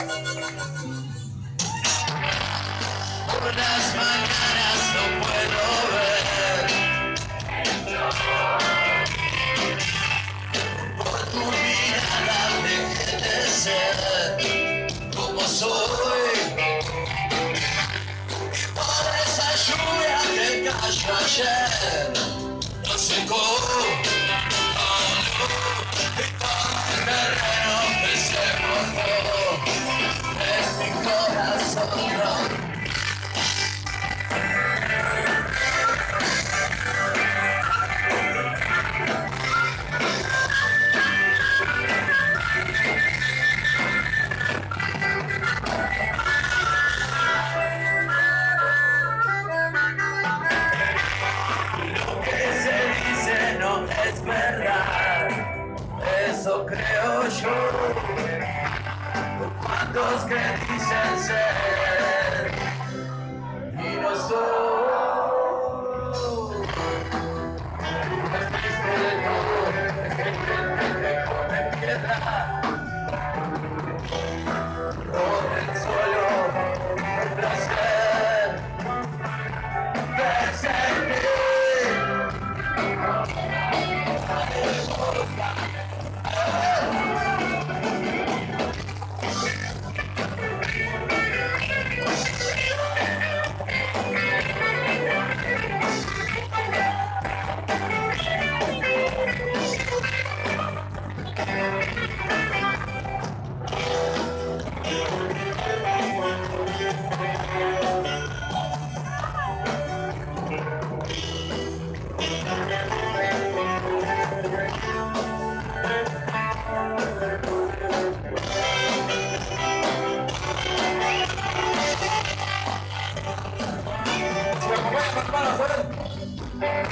Por las mañanas no puedo ver. Por tu mirada dejé de ser como soy. Por esa lluvia que cayó ayer, no secó. Eso creo yo. ¿Cuántos que dicen ser y no son? Es triste de todo, es que gente come piedra. Por el suelo, el placer, perseguir.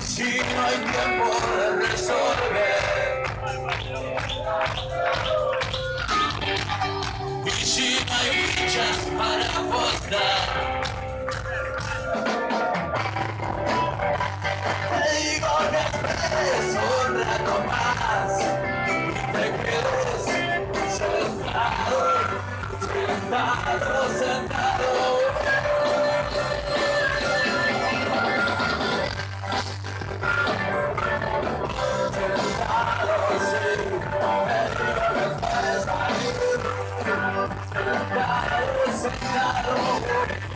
Si no hay tiempo de resolver. Y si no hay fichas para apostar. Te digo que esperes un rato más. Y te quedes sentado, sentado, sentado. Yes,